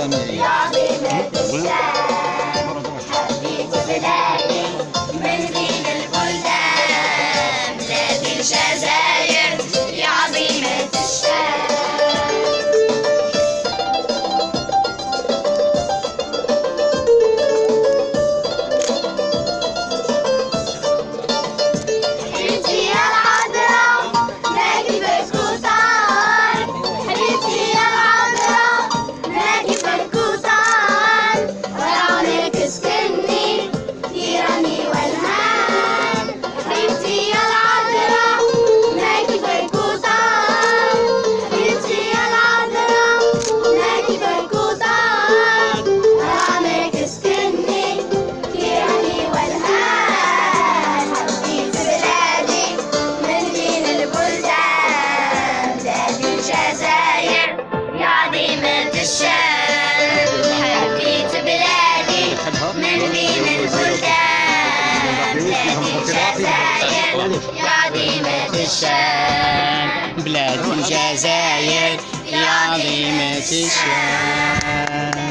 familia. من البلدان عظيمة بلاد الجزائر يا عظيمة الشام.